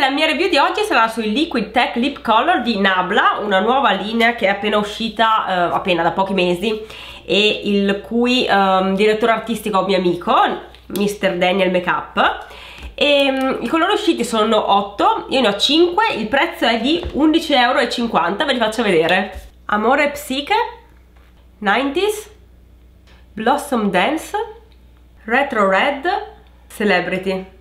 la mia review di oggi sarà sui Liquid Tech Lip Color di Nabla, una nuova linea che è appena uscita, eh, appena da pochi mesi, e il cui um, direttore artistico è un mio amico, Mr. Daniel Makeup. E, um, I colori usciti sono 8, io ne ho 5, il prezzo è di 11,50 euro, ve li faccio vedere. Amore Psiche, 90s, Blossom Dance, Retro Red, Celebrity.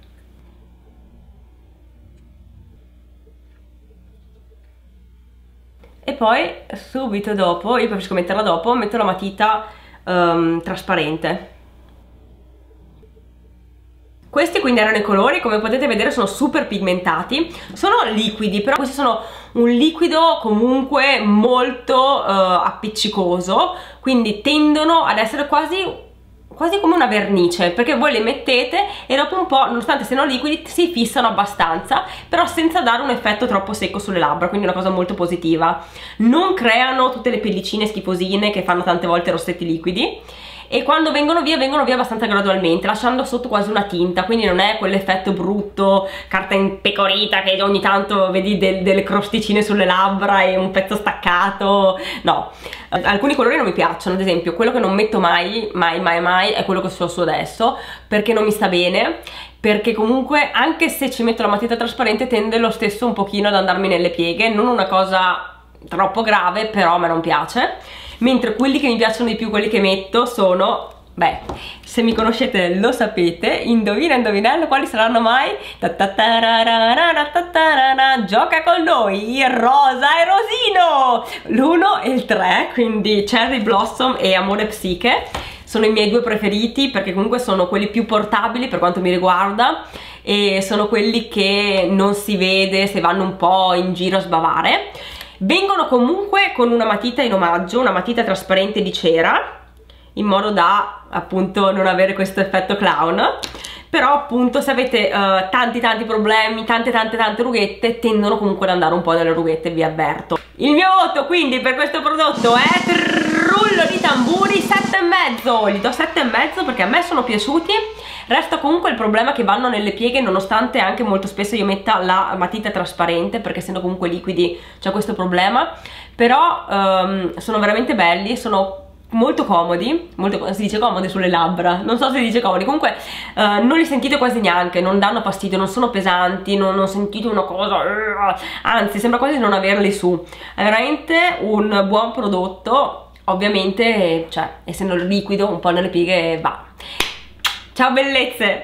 E poi subito dopo, io preferisco metterla dopo, metto la matita um, trasparente. Questi quindi erano i colori, come potete vedere sono super pigmentati, sono liquidi, però questi sono un liquido comunque molto uh, appiccicoso, quindi tendono ad essere quasi quasi come una vernice perché voi le mettete e dopo un po' nonostante siano liquidi si fissano abbastanza però senza dare un effetto troppo secco sulle labbra quindi una cosa molto positiva. Non creano tutte le pellicine schifosine che fanno tante volte rossetti liquidi e quando vengono via vengono via abbastanza gradualmente lasciando sotto quasi una tinta quindi non è quell'effetto brutto carta impecorita che ogni tanto vedi del, delle crosticine sulle labbra e un pezzo staccato. No. Alcuni colori non mi piacciono ad esempio quello che non metto mai mai mai mai è quello che sto su adesso perché non mi sta bene perché comunque anche se ci metto la matita trasparente tende lo stesso un pochino ad andarmi nelle pieghe. Non una cosa troppo grave però a me non piace mentre quelli che mi piacciono di più, quelli che metto sono Beh, se mi conoscete lo sapete, indovina indovinello quali saranno mai? Gioca con noi, rosa e rosino! L'1 e il 3, quindi Cherry Blossom e Amore Psiche sono i miei due preferiti perché comunque sono quelli più portabili per quanto mi riguarda e sono quelli che non si vede se vanno un po' in giro a sbavare vengono comunque con una matita in omaggio una matita trasparente di cera in modo da appunto non avere questo effetto clown. Però appunto se avete uh, tanti tanti problemi, tante tante tante rughette tendono comunque ad andare un po' nelle rughette vi avverto. Il mio voto quindi per questo prodotto è rullo di tamburi 7,5 gli do 7,5 perché a me sono piaciuti. Resta comunque il problema che vanno nelle pieghe nonostante anche molto spesso io metta la matita trasparente perché essendo comunque liquidi c'è questo problema. Però um, sono veramente belli sono molto comodi, molto, si dice comodi sulle labbra, non so se si dice comodi, comunque uh, non li sentite quasi neanche, non danno fastidio, non sono pesanti, non, non sentite una cosa, anzi sembra quasi non averli su, è veramente un buon prodotto, ovviamente, cioè, essendo liquido un po' nelle pieghe va. Ciao bellezze!